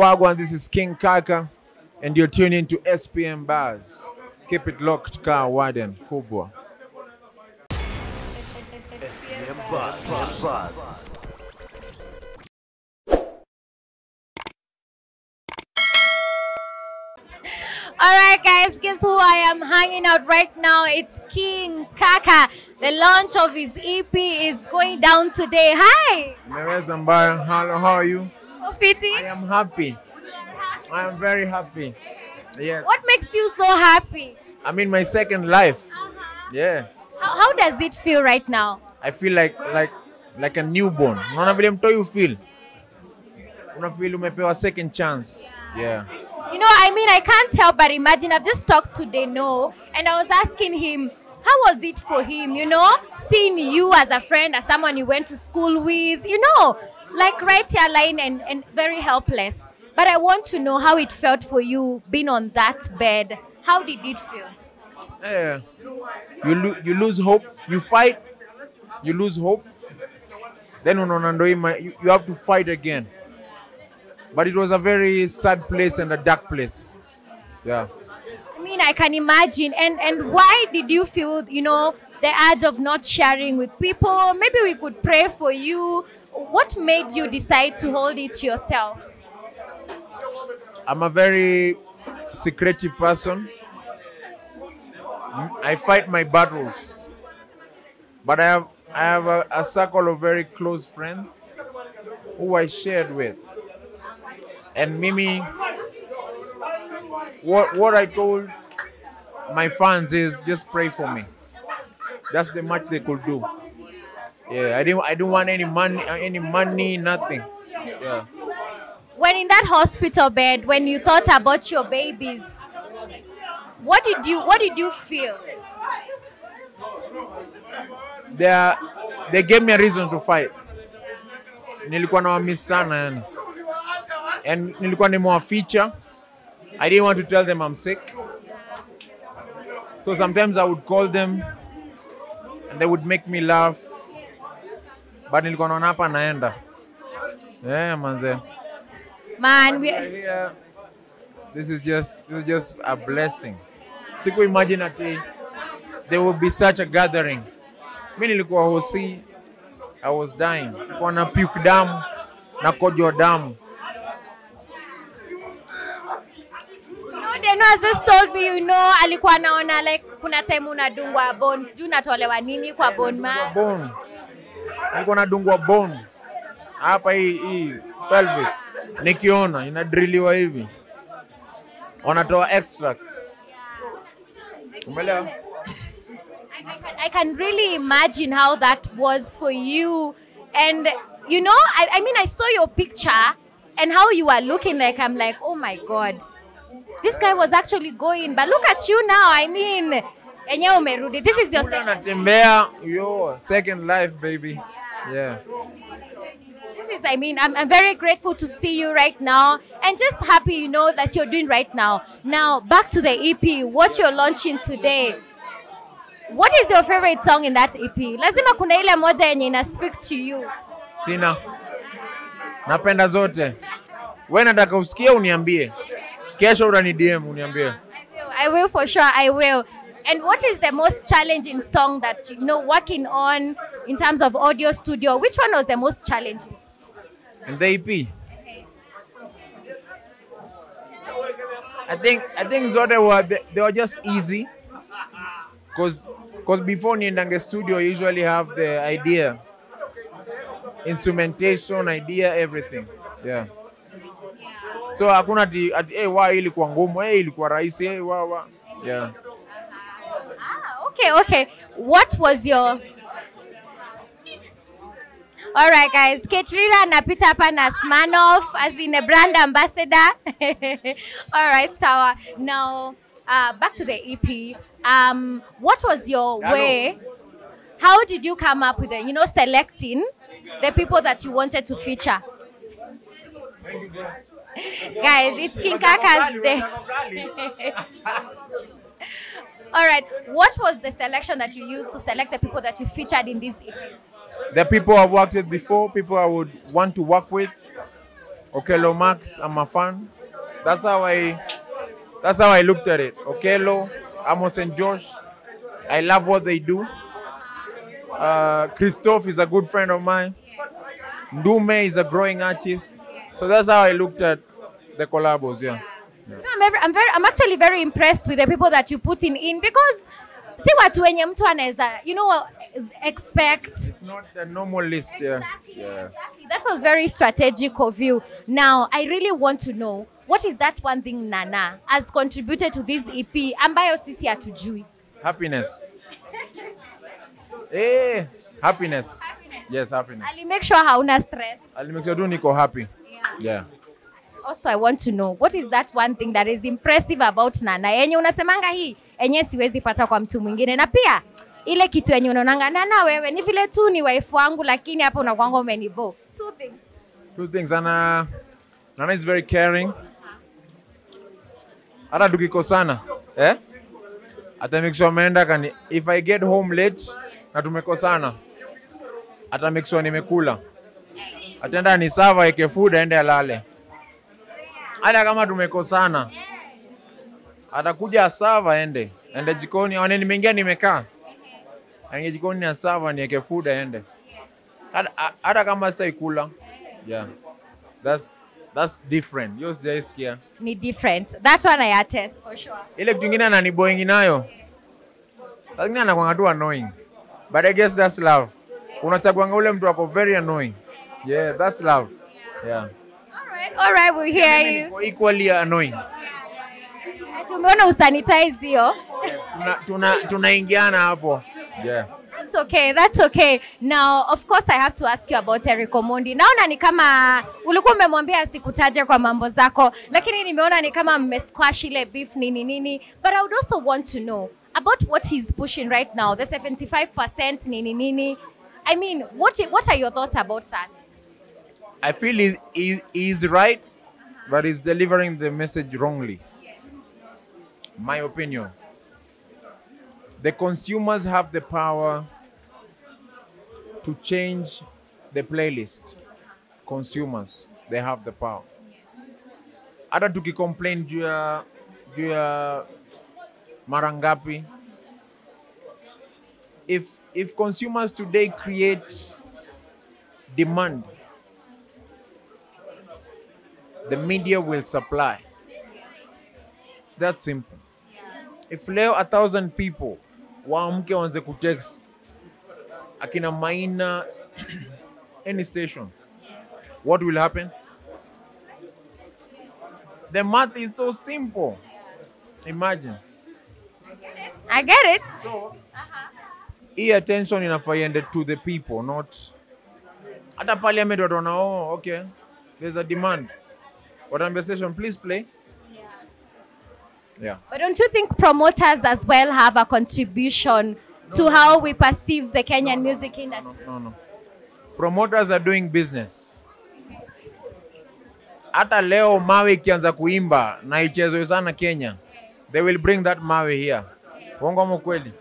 Wagwan, this is King Kaka, and you're tuning to SPM Bars. Keep it locked, Car Warden, Kubwa. SPM Buzz. Buzz. All right, guys, guess who I am hanging out right now? It's King Kaka. The launch of his EP is going down today. Hi, Meweza mbaya, how, how are you? Ofiti. I am happy. I am very happy. Yes. What makes you so happy? I'm in my second life. Uh-huh. Yeah. How, how does it feel right now? I feel like like like a newborn. Unaona vile mtoi you feel? Una feel umepewa second chance. Yeah. You know, I mean, I can't help but imagine. I've just talked to Deno, and I was asking him, how was it for him, you know, seeing you as a friend, as someone you went to school with, you know, like right here lying and, and very helpless. But I want to know how it felt for you being on that bed. How did it feel? Yeah. You lo- you lose hope. You fight. You lose hope. Then unaona ndo hii ma- you, you have to fight again. But it was a very sad place and a dark place. Yeah. I mean, I can imagine. And and why did you feel, you know, the urge of not sharing with people? Maybe we could pray for you. What made you decide to hold it yourself? I'm a very secretive person. Mm, I fight my battles. But I have I have a, a circle of very close friends who I shared with. And Mimi what what I told my fans is just pray for me. That's the much they could do. Yeah, I didn't I didn't want any money any money, nothing. Yeah. When in that hospital bed, when you thought about your babies, what did you what did you feel? they are, they gave me a reason to fight. Nilikuwa nawamiss sana yani. And nilikuwa nimewaficha. I didn't want to tell them I'm sick. So sometimes I would call them and they would make me laugh. But nilikuwa naona hapa naenda. Yeah, manze. Man, we, Here, this is just this is just a blessing. Siku imagine ati there will be such a gathering. Mi nilikuwa hosi, I was dying. kwa na puke damu na kojo damu. Deno has just told me, you know, alikuwa naona like kuna time unadungwa bone, sijui unatolewa nini kwa bone man. bone. Nilikuwa nadungwa bone hapa hii hii pelvic, nikiona inadriliwa hivi, wanatoa extracts. Umeelewa? I, can, I can really imagine how that was for you. And, you know, I, I mean, I saw your picture and how you are looking like, I'm like, oh my God, this guy was actually going. But look at you now. I mean, enyewe umerudi. This is your second. yo, second life baby. Yeah. This is, I mean, I'm, I'm very grateful to see you right now and just happy, you know, that you're doing right now. Now, back to the EP, what you're launching today. What is your favorite song in that EP? Lazima kuna ile moja yenye ina speak to you. Sina. Napenda zote. We nataka usikie uniambie. Kesho utani DM uniambie. I will, I will for sure, I will. And what is the most challenging song that you know working on in terms of audio studio? Which one was the most challenging? And the EP. Okay. I think I think zote were they, they were just easy. Cause cause before niendange studio usually have the idea. Instrumentation, idea, everything. Yeah. So hakuna ati, ati hey, wa hii ilikuwa ngumu, hey, ilikuwa rahisi, hey, wa wa. Yeah. Okay, okay. What was your All right, guys. Ketrina anapita hapa na Smirnoff as in a brand ambassador. All right, sawa. Now, uh, back to the EP. Um, what was your way? How did you come up with it? You know, selecting the people that you wanted to feature. Guys, it's King Kaka's day. All right. What was the selection that you used to select the people that you featured in this the people I've worked with before, people I would want to work with, Okello Max, I'm a fan. That's how I that's how I looked at it. Okello, Amos and Josh. I love what they do. Uh, Christophe is a good friend of mine. Ndume is a growing artist. So that's how I looked at the collabos, yeah. You know, I'm, very, I'm very I'm actually very impressed with the people that you put in in because si watu wenye mtu anaweza you know expect It's not the normal list. Exactly, Yeah. exactly. That was very strategic of you. Now, I really want to know what is that one thing Nana has contributed to this EP ambayo sisi hatujui. Happiness. Eh, happiness. happiness Yes, happiness. Ali make sure hauna stress. I'll make sure tu niko happy. Yeah. Also, I want to know what is that one thing that is impressive about Nana yenye unasemanga hii enye siwezi pata kwa mtu mwingine, na pia ile kitu yenye unaonanga Nana, wewe ni vile tu ni waifu wangu, lakini hapa unakwanga umenibo. Two things. Two things. Nana, Nana is very caring. Hata tukikosana, eh? Ata make sure ameenda kani if I get home late na tumekosana. Ata make sure nimekula. Ni sava eke food aende alale. Hata kama tumekosana. Atakuja asava ende. Ende jikoni, aone nimeingia nimekaa. Aingie jikoni asava, sava nieke food aende. Hata kama sitaikula. Yeah. That's that's different. Hiyo sijaisikia. Ni different. That one I attest for sure. Ile kitu ingine ananiboingi nayo. Saa zingine anakuanga tu annoying. But I guess that's love. Unachaguanga ule mtu ako very annoying. Yeah, that's love. Yeah. All right, we hear you. Equally annoying. Tumeona usanitize hiyo. Tuna tuna tunaingiana hapo. Yeah. That's okay, that's okay. Now, of course, I have to ask you about Eric Omondi. Naona ni kama ulikuwa umemwambia asikutaje kwa mambo zako, lakini nimeona ni kama mmesquash ile beef nini nini. But I would also want to know about what he's pushing right now, the 75% nini nini. I mean, what what are your thoughts about that? I feel he, he, he's right, but he's delivering the message wrongly. My opinion. The consumers have the power to change the playlist. Consumers, they have the power. Hata tukicomplain juu ya juu ya mara ngapi, if if consumers today create demand the media will supply. It's that simple. If leo a thousand people waamke wanze kutext akina Maina any station, what will happen? The math is so simple. Imagine. I get it. So, hii attention inafaa iende to the people, not hata parliament wataona oh, okay, there's a demand. Wataambia station, please play. Yeah. But don't you think promoters as well have a contribution no, to no, how we perceive the Kenyan no, music industry? No, no. Promoters are doing business. Hata leo mawe ikianza kuimba na ichezwe sana Kenya, they will bring that mawe here. Uongo ama kweli?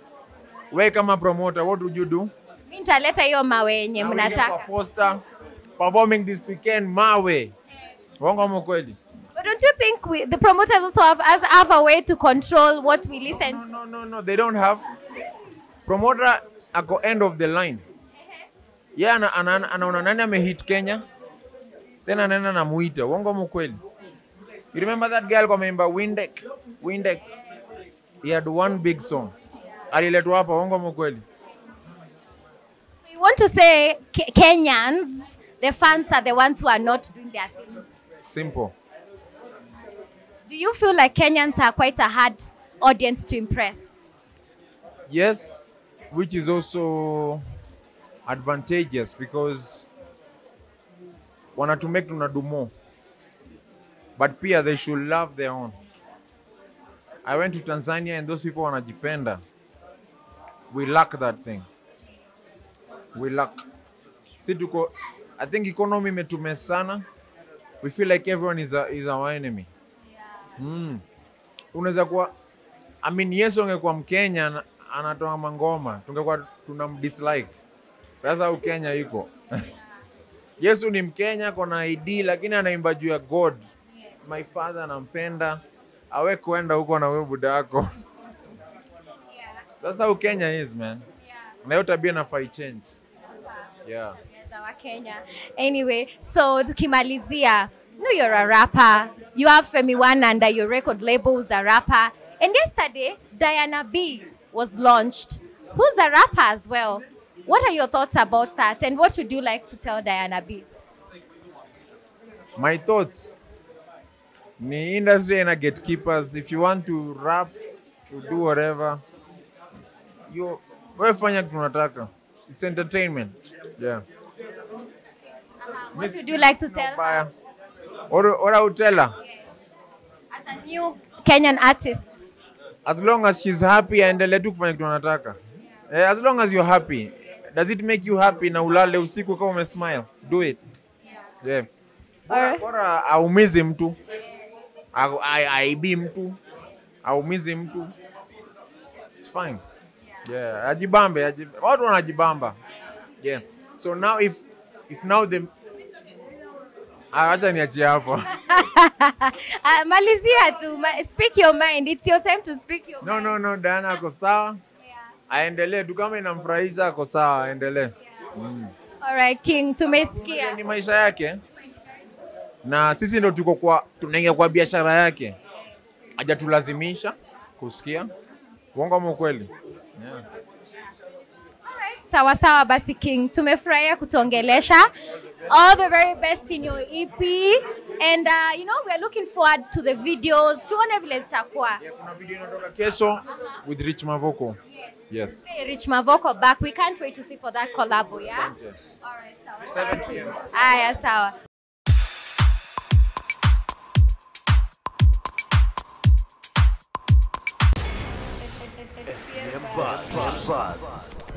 We kama promoter, what would you do? Mimi nitaleta hiyo mawe yenye mnataka. poster, performing this weekend mawe. Uongo ama kweli? But don't you think we, the promoters also have, as, have a way to control what we listen No, to? no, no, no, they don't have. Promoter ako end of the line. Yeah, anaona ana, ana, ana, nani amehit Kenya, then anaenda namuita. Uongo ama kweli? You remember that girl kwa member Windek? Windek. He had one big song. Aliletwa hapa, uongo ama kweli? So you want to say Ke- Kenyans, the fans are the ones who are not doing their thing. Simple. Do you feel like Kenyans are quite a hard audience to impress? Yes, which is also advantageous because wanatumake tunadu more. But pia they should love their own. I went to Tanzania and those people wanajipenda. We lack that thing. We lack. Si tuko, I think economy imetume sana. We feel like everyone is, a, is our enemy. yeah. Mm. Unaweza kuwa I mean, Yesu angekuwa Mkenya anatoa mangoma, tungekuwa tunamdislike. Sasa Ukenya Kenya iko. Yesu ni Mkenya, kona ID lakini anaimba juu ya God. My father anampenda, awe kuenda huko na wewe buda yako. Sasa how Kenya is man. Na hiyo tabia nafai change. Yeah. Yes, Wakenya. Kenya. Anyway, so tukimalizia, no, you're a rapper. You have Femi One under your record label is a rapper. And yesterday, Diana B was launched. Who's a rapper as well? What are your thoughts about that? And what would you like to tell Diana B? My thoughts ni industry and gatekeepers. If you want to rap, to do whatever, you wewe fanya. It's entertainment. Yeah. What would you like to tell her What, I would tell her, as a new Kenyan artist? as long as she's happy, aendelee tu kufanya kitu anataka. Eh, as long as you're happy. Does it make you happy na ulale usiku kama umesmile? Do it. Yeah. Alright. bora aumizi mtu. Aibi mtu. Aumizi mtu. It's fine. Yeah, ajibambe, ajib... watu wanajibamba. Yeah. So now if if now the acha niachie hapo. Uh, malizia tu. Ma- speak your mind. It's your time to speak your No, no, no, Diana ako sawa. Aendelee tu kama inamfurahisha ako sawa, aendelee. All right, King, tumesikia. Ni maisha yake. Na sisi ndo tuko kwa tunaingia kwa biashara yake. Hajatulazimisha kusikia. Uongo ama ukweli? Yeah. Sawa sawa basi King, tumefurahia kutuongelesha. All the very best in your EP and uh, you know we are looking forward to the videos. Tuone vile zitakuwa. Yeah, kuna video inatoka kesho with Rich Mavoko. Yes. Hey, Rich Mavoko back. We can't wait to see for that collabo, yeah? Asante. All right, sawa. 7 p.m. Aya, sawa. SPM Buzz. Buzz.